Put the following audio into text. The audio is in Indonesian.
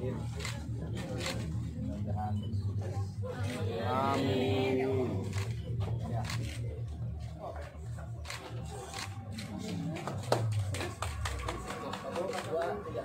Amin. Amin. Ya. Satu, dua, tiga.